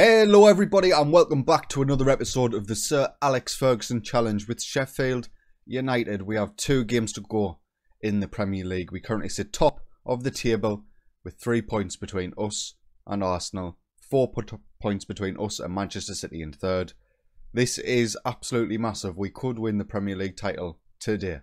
Hello everybody and welcome back to another episode of the Sir Alex Ferguson Challenge with Sheffield United. We have two games to go in the Premier League. We currently sit top of the table with three points between us and Arsenal, four points between us and Manchester City in third. This is absolutely massive. We could win the Premier League title today.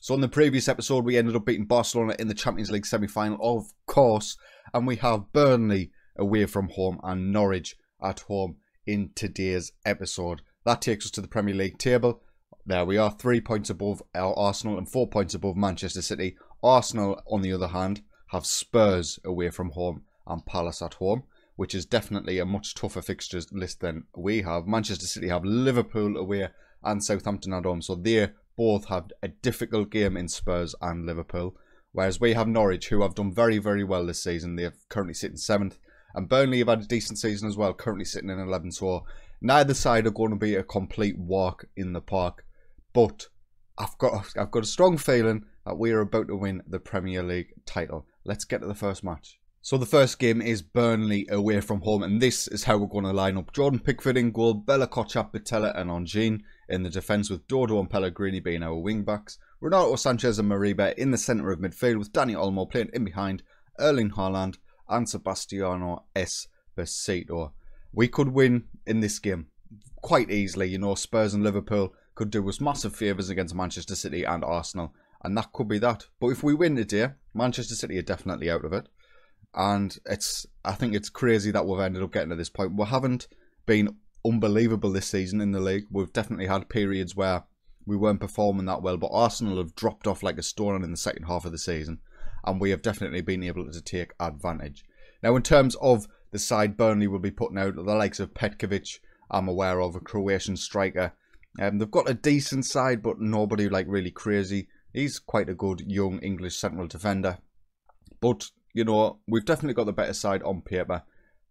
So in the previous episode we ended up beating Barcelona in the Champions League semi-final of course and we have Burnley away from home and Norwich at home in today's episode. That takes us to the Premier League table. There we are, three points above our Arsenal and four points above Manchester City. Arsenal, on the other hand, have Spurs away from home and Palace at home, which is definitely a much tougher fixtures list than we have. Manchester City have Liverpool away and Southampton at home, so they both have a difficult game in Spurs and Liverpool. Whereas we have Norwich, who have done very, very well this season. They're currently sitting seventh and Burnley have had a decent season as well, currently sitting in 11. So neither side are going to be a complete walk in the park. But I've got I've got a strong feeling that we are about to win the Premier League title. Let's get to the first match. So the first game is Burnley away from home, and this is how we're going to line up. Jordan Pickford in goal, Bella Bitella and Onjean in the defence with Dodo and Pellegrini being our wing-backs. Renato Sanches and Mariba in the centre of midfield with Dani Olmo playing in behind, Erling Haaland and Sebastiano Esposito. We could win in this game quite easily. You know, Spurs and Liverpool could do us massive favours against Manchester City and Arsenal, and that could be that. But if we win today, Manchester City are definitely out of it. And it's, I think it's crazy that we've ended up getting to this point. We haven't been unbelievable this season in the league. We've definitely had periods where we weren't performing that well, but Arsenal have dropped off like a stone in the second half of the season and we have definitely been able to take advantage. Now, in terms of the side Burnley will be putting out, the likes of Petkovic, I'm aware of, a Croatian striker. Um, they've got a decent side, but nobody like really crazy. He's quite a good young English central defender. But, you know, we've definitely got the better side on paper.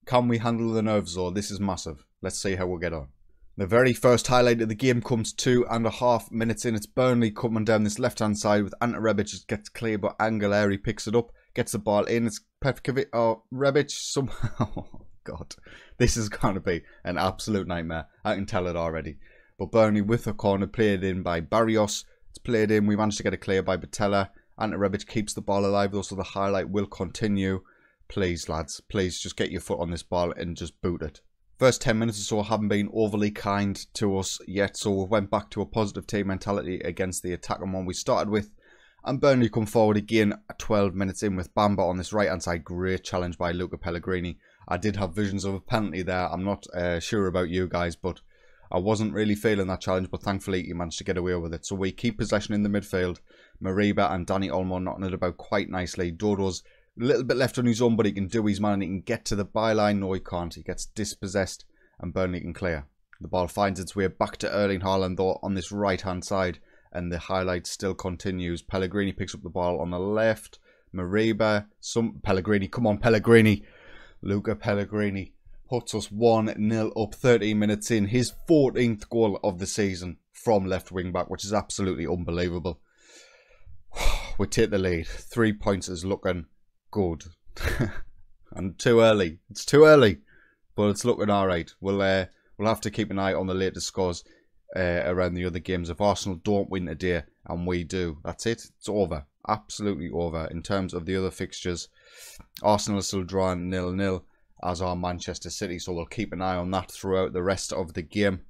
Can we handle the nerves though? This is massive. Let's see how we'll get on. The very first highlight of the game comes two and a half minutes in. It's Burnley coming down this left-hand side with Ante Rebic gets clear, but Angeleri picks it up, gets the ball in. It's Petkovic or Rebic somehow. oh, God, this is going to be an absolute nightmare. I can tell it already. But Burnley with a corner played in by Barrios. It's played in. We managed to get a clear by Batella. Ante Rebic keeps the ball alive though, so the highlight will continue. Please, lads, please just get your foot on this ball and just boot it. First 10 minutes or so haven't been overly kind to us yet, so we went back to a positive team mentality against the attacking one we started with. And Burnley come forward again 12 minutes in with Bamba on this right hand side. Great challenge by Luca Pellegrini. I did have visions of a penalty there. I'm not uh, sure about you guys, but I wasn't really feeling that challenge, but thankfully he managed to get away with it. So we keep possession in the midfield. Mariba and Dani Olmo knocking it about quite nicely. Dodo's a little bit left on his own, but he can do his man. He can get to the byline. No, he can't. He gets dispossessed, and Burnley can clear. The ball finds its way back to Erling Haaland, though, on this right-hand side, and the highlight still continues. Pellegrini picks up the ball on the left. Mariba, some Pellegrini, come on, Pellegrini. Luca Pellegrini puts us 1-0 up 13 minutes in. His 14th goal of the season from left wing back, which is absolutely unbelievable. we take the lead. Three points is looking good. and too early. It's too early, but it's looking all right. We'll uh, we'll have to keep an eye on the latest scores uh, around the other games. If Arsenal don't win today and we do, that's it. It's over. Absolutely over. In terms of the other fixtures, Arsenal are still drawing nil nil, as are Manchester City. So we'll keep an eye on that throughout the rest of the game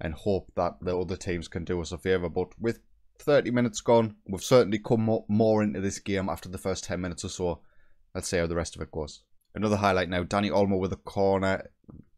and hope that the other teams can do us a favour. But with 30 minutes gone, we've certainly come more into this game after the first 10 minutes or so. Let's see how the rest of it goes. Another highlight now. Dani Olmo with a corner.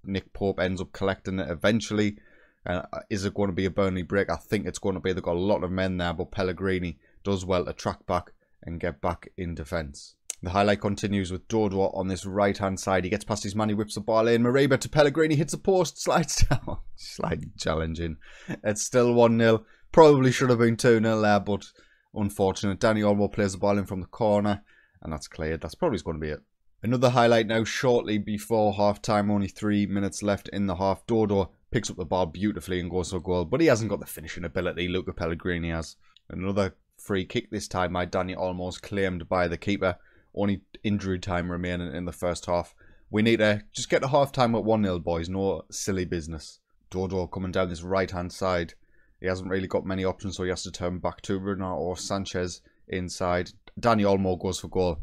Nick Pope ends up collecting it eventually. Uh, is it going to be a Burnley break? I think it's going to be. They've got a lot of men there, but Pellegrini does well to track back and get back in defence. The highlight continues with Dodo on this right-hand side. He gets past his man, he whips the ball in. Mariba to Pellegrini, hits a post, slides down. Slightly challenging. It's still 1-0. Probably should have been 2-0 there, but unfortunate. Dani Olmo plays the ball in from the corner and that's cleared. That's probably going to be it. Another highlight now, shortly before half time, only three minutes left in the half. Dodo picks up the ball beautifully and goes for goal, but he hasn't got the finishing ability Luca Pellegrini has. Another free kick this time by Dani Olmo's claimed by the keeper. Only injury time remaining in the first half. We need to just get to half time at 1 0, boys. No silly business. Dodo coming down this right hand side. He hasn't really got many options, so he has to turn back to Renato Sanches inside. Dani Olmo goes for goal.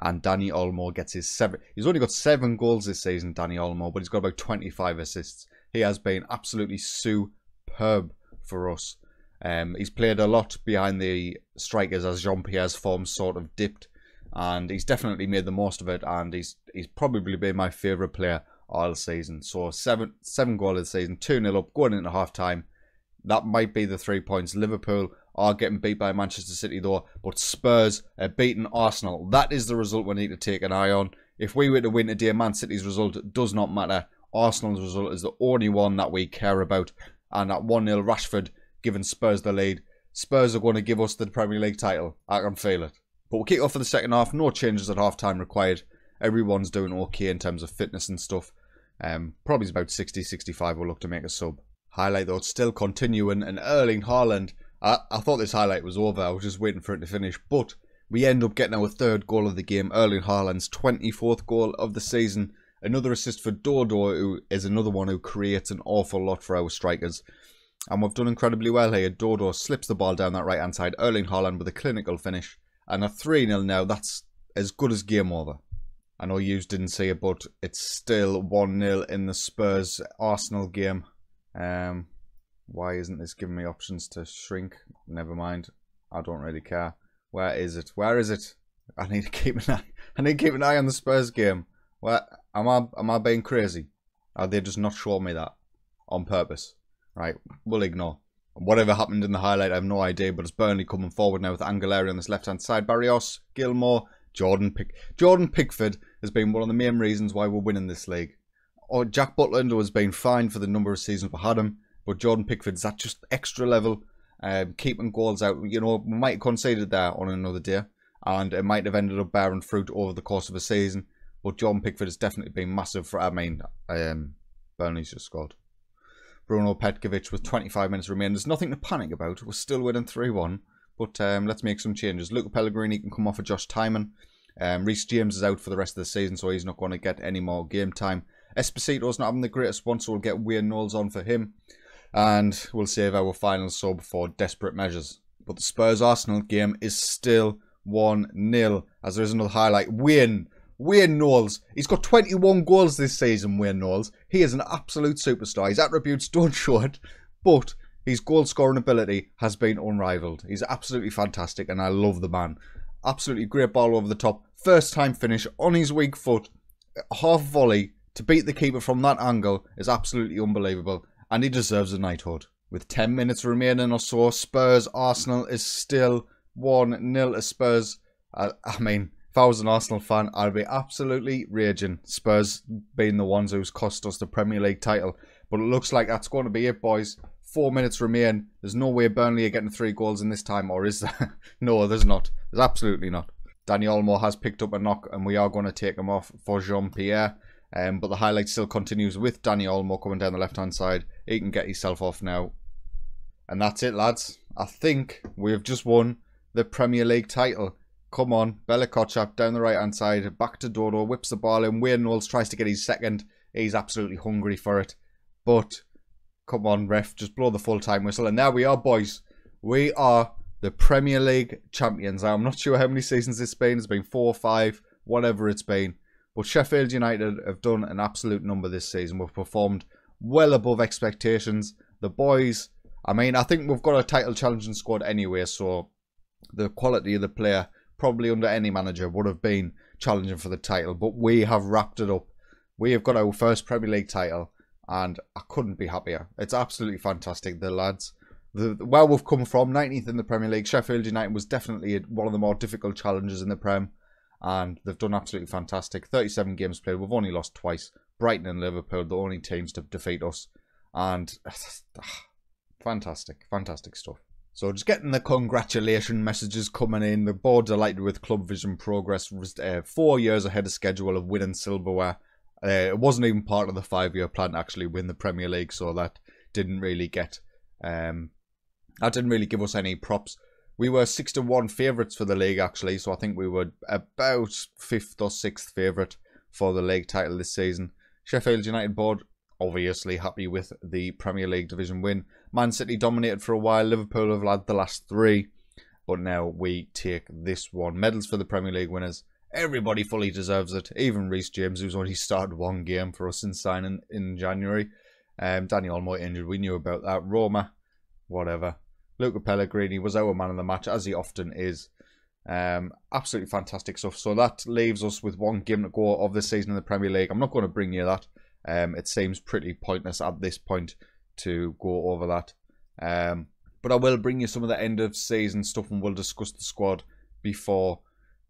And Dani Olmo gets his seven. He's only got seven goals this season, Dani Olmo, but he's got about 25 assists. He has been absolutely superb for us. Um, he's played a lot behind the strikers as Jean Pierre's form sort of dipped, and he's definitely made the most of it. And he's he's probably been my favourite player all season. So seven seven goal of the season, two 0 up, going into half time. That might be the three points. Liverpool are getting beat by Manchester City though, but Spurs are beating Arsenal. That is the result we need to take an eye on. If we were to win today, Man City's result does not matter. Arsenal's result is the only one that we care about. And at 1 0, Rashford giving Spurs the lead. Spurs are going to give us the Premier League title. I can feel it. But we'll kick off for the second half. No changes at half time required. Everyone's doing okay in terms of fitness and stuff. Um, probably about 60 65 we'll look to make a sub. Highlight though, still continuing. And Erling Haaland I, I thought this highlight was over. I was just waiting for it to finish. But we end up getting our third goal of the game. Erling Haaland's 24th goal of the season. Another assist for Dodo, who is another one who creates an awful lot for our strikers. And we've done incredibly well here. Dodo slips the ball down that right hand side. Erling Haaland with a clinical finish. And a 3 0 now. That's as good as game over. I know you didn't see it, but it's still 1 0 in the Spurs Arsenal game. Um, why isn't this giving me options to shrink? Never mind. I don't really care. Where is it? Where is it? I need to keep an eye. I need to keep an eye on the Spurs game. Where am I? Am I being crazy? Are they just not showing me that on purpose? Right, we'll ignore. Whatever happened in the highlight, I have no idea. But it's Burnley coming forward now with Anguleri on this left-hand side. Barrios, Gilmour, Jordan Pick. Jordan Pickford has been one of the main reasons why we're winning this league. Or oh, Jack Butland has been fine for the number of seasons we had him. But Jordan Pickford's that just extra level, um, keeping goals out. You know, we might have conceded that on another day, and it might have ended up bearing fruit over the course of a season. But Jordan Pickford has definitely been massive for. I mean, um, Burnley's just scored. Bruno Petkovic with 25 minutes remaining. There's nothing to panic about. We're still winning 3 1. But um, let's make some changes. Luca Pellegrini can come off of Josh Tymon. Um, Reece James is out for the rest of the season, so he's not going to get any more game time. Esposito's not having the greatest one, so we'll get Wayne Knowles on for him and we'll save our final sub for desperate measures. But the Spurs Arsenal game is still 1 0, as there is another highlight. Wayne, Wayne Knowles, he's got 21 goals this season, Wayne Knowles. He is an absolute superstar. His attributes don't show it, but his goal scoring ability has been unrivaled. He's absolutely fantastic, and I love the man. Absolutely great ball over the top. First time finish on his weak foot, half volley to beat the keeper from that angle is absolutely unbelievable and he deserves a knighthood. With 10 minutes remaining or so, Spurs Arsenal is still 1 0 to Spurs. I, I, mean, if I was an Arsenal fan, I'd be absolutely raging. Spurs being the ones who's cost us the Premier League title. But it looks like that's going to be it, boys. Four minutes remain. There's no way Burnley are getting three goals in this time, or is there? no, there's not. There's absolutely not. Dani Olmo has picked up a knock, and we are going to take him off for Jean Pierre. Um, but the highlight still continues with Dani Olmo coming down the left hand side. He can get himself off now. And that's it, lads. I think we've just won the Premier League title. Come on, Bella down the right hand side, back to Dodo, whips the ball in. Wayne Knowles tries to get his second. He's absolutely hungry for it. But come on, ref, just blow the full time whistle. And there we are, boys. We are the Premier League champions. I'm not sure how many seasons it's been. It's been four or five, whatever it's been. But Sheffield United have done an absolute number this season. We've performed well above expectations. The boys, I mean, I think we've got a title challenging squad anyway, so the quality of the player probably under any manager would have been challenging for the title. But we have wrapped it up. We have got our first Premier League title, and I couldn't be happier. It's absolutely fantastic, the lads. The, where we've come from, 19th in the Premier League, Sheffield United was definitely one of the more difficult challenges in the Prem and they've done absolutely fantastic. 37 games played. We've only lost twice. Brighton and Liverpool, the only teams to defeat us. And fantastic, fantastic stuff. So just getting the congratulation messages coming in. The board delighted with Club Vision progress. Uh, four years ahead of schedule of winning silverware. Uh, it wasn't even part of the five-year plan to actually win the Premier League, so that didn't really get... Um, that didn't really give us any props. We were six to one favourites for the league actually, so I think we were about fifth or sixth favourite for the league title this season. Sheffield United board obviously happy with the Premier League division win. Man City dominated for a while. Liverpool have had the last three. But now we take this one. Medals for the Premier League winners. Everybody fully deserves it. Even Reece James, who's only started one game for us since signing in January. Um, Danny Olmo injured. We knew about that. Roma, whatever. Luca Pellegrini was our man of the match, as he often is. Um, absolutely fantastic stuff. So that leaves us with one game to go of the season in the Premier League. I'm not going to bring you that. Um, it seems pretty pointless at this point to go over that. Um, but I will bring you some of the end of season stuff and we'll discuss the squad before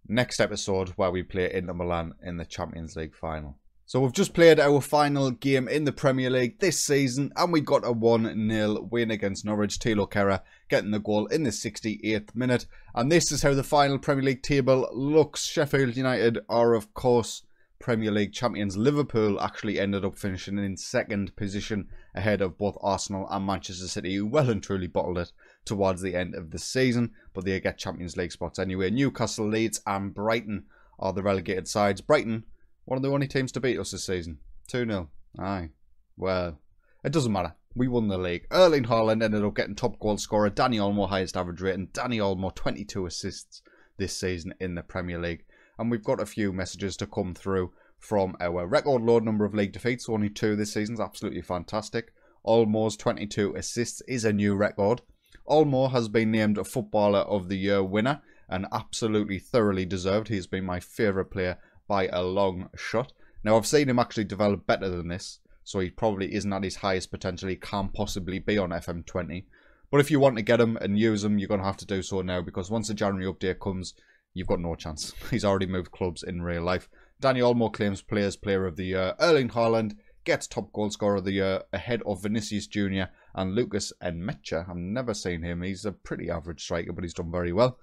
next episode where we play Inter Milan in the Champions League final. So we've just played our final game in the Premier League this season and we got a 1-0 win against Norwich. Thilo Kehrer getting the goal in the 68th minute. And this is how the final Premier League table looks. Sheffield United are of course Premier League champions Liverpool actually ended up finishing in second position ahead of both Arsenal and Manchester City who well and truly bottled it towards the end of the season but they get Champions League spots anyway. Newcastle, Leeds and Brighton are the relegated sides. Brighton one of the only teams to beat us this season. 2-0. Aye. Well, it doesn't matter. We won the league. Erling Haaland ended up getting top goal scorer. Dani Olmo highest average rating. Dani Olmo 22 assists this season in the Premier League. And we've got a few messages to come through from our record low number of league defeats. Only two this season is absolutely fantastic. Olmo's 22 assists is a new record. Olmo has been named a Footballer of the Year winner and absolutely thoroughly deserved. He's been my favourite player by a long shot. Now, I've seen him actually develop better than this, so he probably isn't at his highest potential. He can't possibly be on FM20. But if you want to get him and use him, you're going to have to do so now, because once the January update comes, you've got no chance. He's already moved clubs in real life. Dani Olmo claims Players Player of the Year. Erling Haaland gets top goal scorer of the year ahead of Vinicius Jr. and Lukas Nmecha. I've never seen him. He's a pretty average striker, but he's done very well.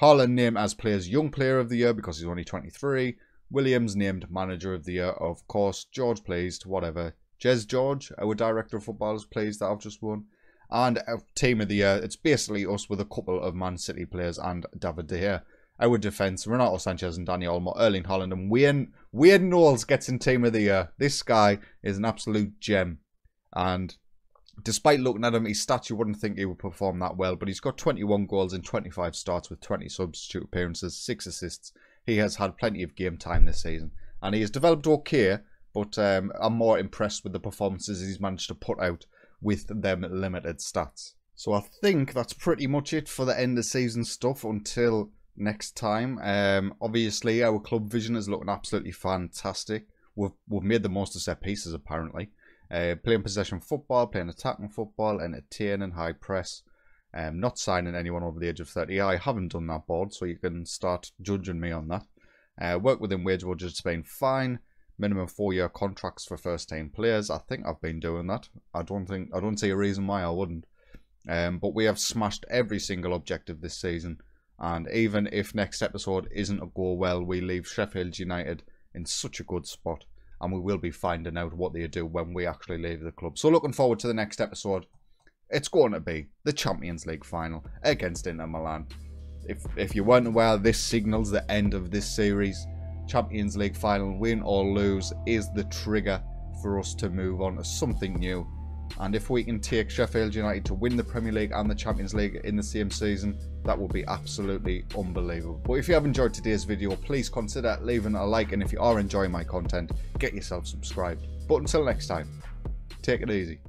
Haaland named as Players Young Player of the Year because he's only 23. Williams named Manager of the Year, of course. George pleased, whatever. Jez George, our Director of Football, is pleased that I've just won. And Team of the Year, it's basically us with a couple of Man City players and David De Gea. Our defence, Renato Sanches and Daniel Olmo, Erling Haaland and Wayne, Wayne Knowles gets in Team of the Year. This guy is an absolute gem. And despite looking at him, his stats, you wouldn't think he would perform that well. But he's got 21 goals in 25 starts with 20 substitute appearances, 6 assists, he has had plenty of game time this season. And he has developed okay, but um, I'm more impressed with the performances he's managed to put out with them limited stats. So I think that's pretty much it for the end of season stuff until next time. Um, obviously, our club vision is looking absolutely fantastic. We've, we've made the most of set pieces, apparently. Uh, playing possession football, playing attacking football, entertaining, high press. Um, not signing anyone over the age of 30. I haven't done that board, so you can start judging me on that. Uh, work within wage budget Spain, fine. Minimum four-year contracts for first-team players. I think I've been doing that. I don't think I don't see a reason why I wouldn't. Um, but we have smashed every single objective this season. And even if next episode isn't a go well, we leave Sheffield United in such a good spot. And we will be finding out what they do when we actually leave the club. So looking forward to the next episode it's going to be the Champions League final against Inter Milan. If if you weren't aware, this signals the end of this series. Champions League final, win or lose, is the trigger for us to move on to something new. And if we can take Sheffield United to win the Premier League and the Champions League in the same season, that would be absolutely unbelievable. But if you have enjoyed today's video, please consider leaving a like. And if you are enjoying my content, get yourself subscribed. But until next time, take it easy.